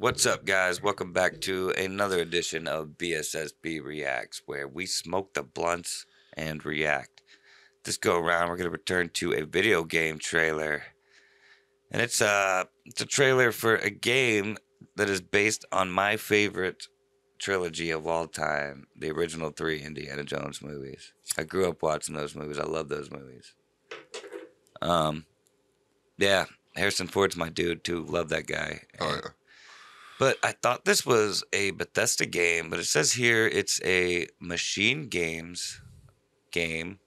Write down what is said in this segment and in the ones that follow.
What's up, guys? Welcome back to another edition of BSSB Reacts, where we smoke the blunts and react. This go around, we're going to return to a video game trailer. And it's a, it's a trailer for a game that is based on my favorite trilogy of all time the original three Indiana Jones movies. I grew up watching those movies. I love those movies. Um, yeah, Harrison Ford's my dude, too. Love that guy. Oh yeah. But I thought this was a Bethesda game, but it says here it's a Machine Games game.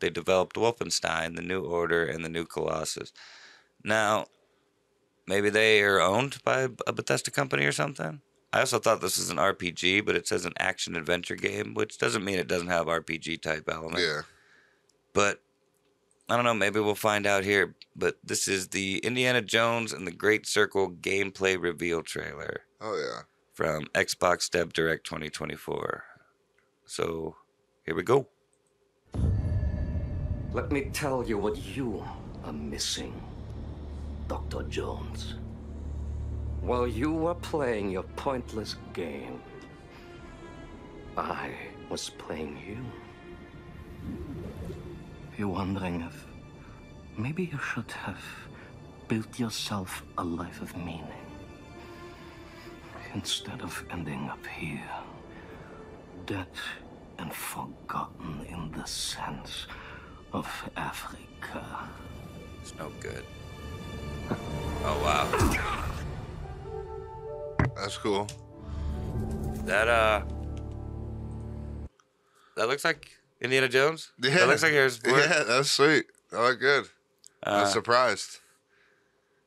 They developed Wolfenstein, The New Order, and The New Colossus. Now, maybe they are owned by a Bethesda company or something. I also thought this was an RPG, but it says an action adventure game, which doesn't mean it doesn't have RPG type elements. Yeah. But I don't know, maybe we'll find out here. But this is the Indiana Jones and the Great Circle gameplay reveal trailer Oh yeah. from Xbox Dev Direct 2024. So here we go. Let me tell you what you are missing, Dr. Jones. While you were playing your pointless game, I was playing you. You're wondering if maybe you should have built yourself a life of meaning instead of ending up here, dead and forgotten in the sense of Africa. It's no good. Oh wow. That's cool. That uh That looks like Indiana Jones? Yeah. That looks like Harrison Ford. Yeah, that's sweet. I like good. Uh, I'm surprised.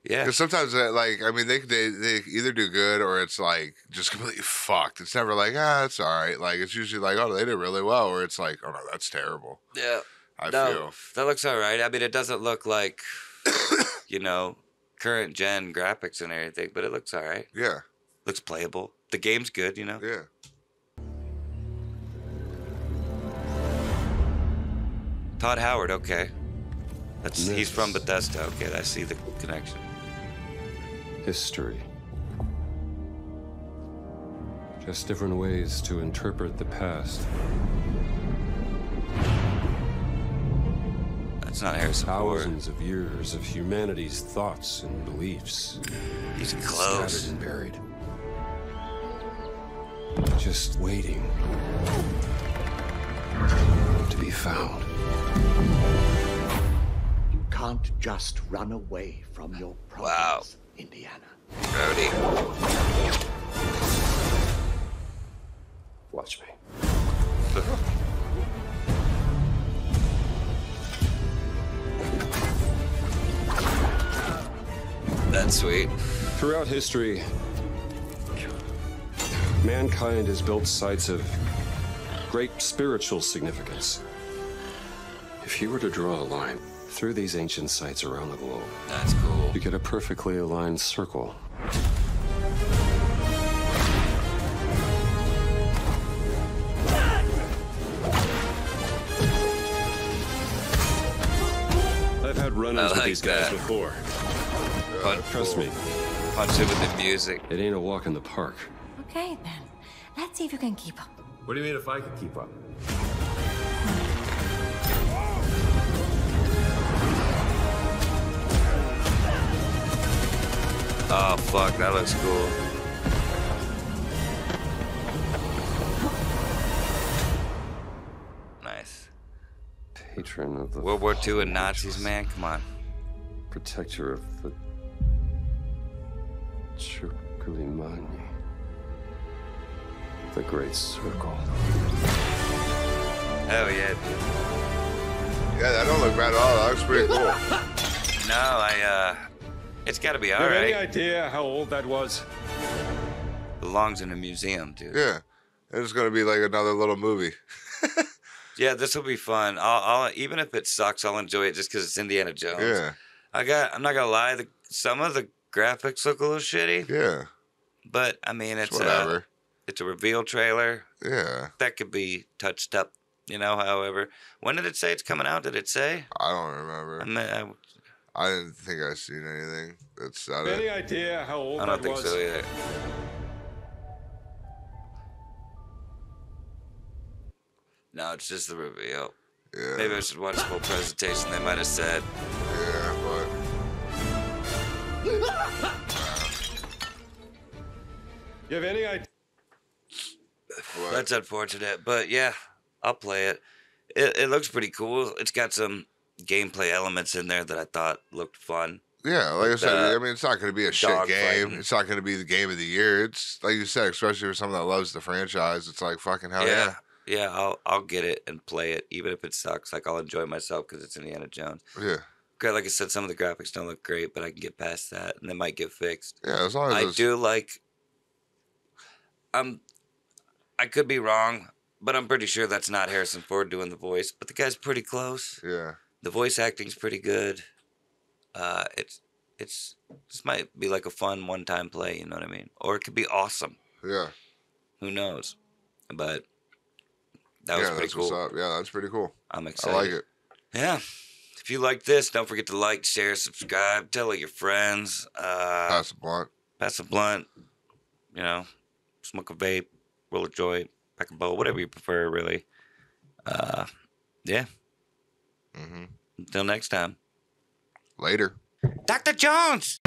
yeah. Because sometimes, uh, like, I mean, they, they they either do good or it's like just completely fucked. It's never like, ah, it's all right. Like, it's usually like, oh, they did really well, or it's like, oh no, that's terrible. Yeah. I no, feel. that looks all right. I mean, it doesn't look like, you know, current gen graphics and everything, but it looks all right. Yeah, Looks playable. The game's good, you know. yeah. Todd Howard, okay. That's he's from Bethesda. Okay, I see the connection. history. Just different ways to interpret the past. That's not Harrison Ford. Thousands of years of humanity's thoughts and beliefs He's scattered close. and buried. Just waiting to be found. You can't just run away from your problems, Indiana. Brody. Watch me. That's sweet. Throughout history, mankind has built sites of great spiritual significance. If you were to draw a line through these ancient sites around the globe, That's cool. you get a perfectly aligned circle. I've had run-ins I with like these guys that. before. Punch, Trust me, punch it with the music. it ain't a walk in the park. Okay, then. Let's see if you can keep up. What do you mean if I could keep up? Oh fuck, that looks cool. Nice. Patron of the World War II and Nazis, man. Come on. protector of the Circulimani. The Great Circle. Hell yeah. Yeah, that don't look bad at all. That looks pretty cool. No, I uh, it's got to be all you have any idea how old that was? Belongs in a museum, dude. Yeah, it's gonna be like another little movie. Yeah, this will be fun. I'll, I'll even if it sucks, I'll enjoy it just because it's Indiana Jones. Yeah, I got. I'm not gonna lie. The, some of the graphics look a little shitty, yeah. but I mean, it's It's a, whatever. it's a reveal trailer Yeah, that could be touched up. You know, however, when did it say it's coming out? Did it say? I don't remember. I, mean, I, I didn't think I seen anything. That's not Any it. idea how old I don't that think was? so either. No, it's just the reveal. Yeah, Maybe I should watch the whole presentation. They might have said. yeah, but You have any idea? That's unfortunate, but yeah, I'll play it. It, it looks pretty cool. It's got some gameplay elements in there that I thought looked fun. yeah, like I said, uh, I mean, it's not going to be a shit game. fighting. It's not going to be the game of the year. It's like you said, especially for someone that loves the franchise. It's like fucking hell yeah. yeah, yeah, I'll I'll get it and play it, even if it sucks. Like I'll enjoy myself because it's Indiana Jones. Yeah, Okay, like I said, some of the graphics don't look great, but I can get past that, and they might get fixed. yeah. As long as I it's, do like. I'm. I could be wrong, but I'm pretty sure that's not Harrison Ford doing the voice. But the guy's pretty close. yeah, The voice acting's pretty good. Uh, it's it's this might be like a fun one-time play. You know what I mean? Or it could be awesome. yeah, Who knows? But that was yeah. pretty cool. Yeah, that's pretty cool. I'm excited. I like it. Yeah. If you like this, don't forget to like, share, subscribe, tell all your friends. Uh, Pass the blunt. pass a blunt, you know, smoke a vape, roll a joint, pack a bowl, whatever you prefer, really. Uh, yeah. Hmm Until next time. Later. Dr. Jones!